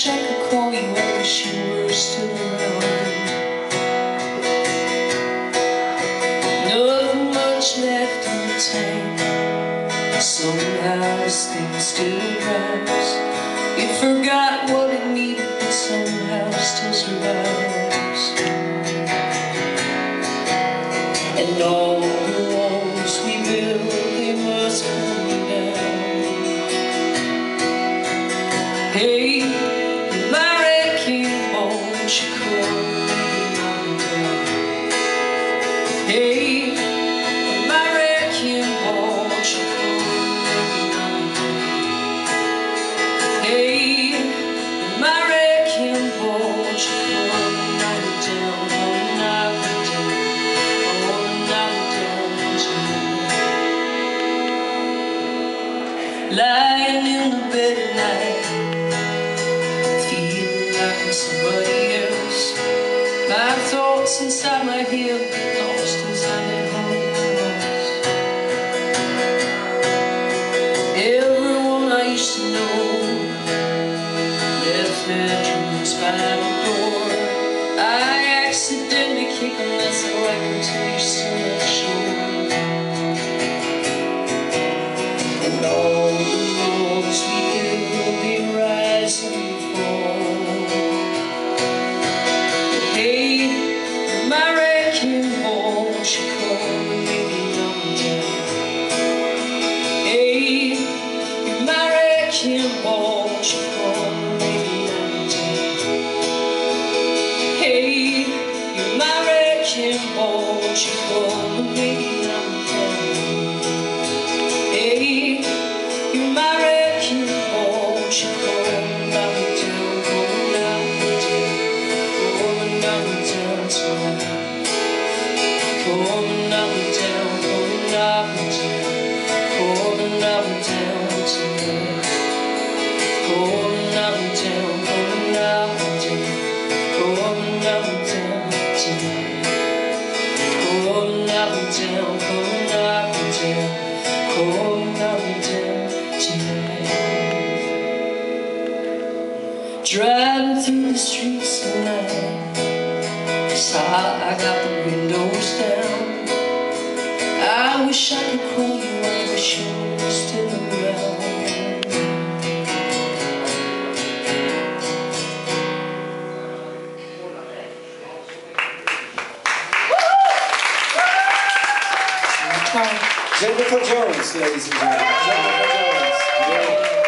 wish I could call you, I wish you were still around. Nothing much left in the tank. Somehow this thing still drives. You forgot what it needed, but somehow still survives. And all the walls we build, they must come down. Hey, Lying in the bed at night, feeling like I'm somebody else. My thoughts inside my head get lost inside that house. Everyone I used to know left their dreams by the door. I accidentally kick them, that's how I can tell come Driving through the streets at night. So I, I got the windows down. I wish I could call you, I wish you Jennifer Jones, ladies and gentlemen. Jennifer Jones.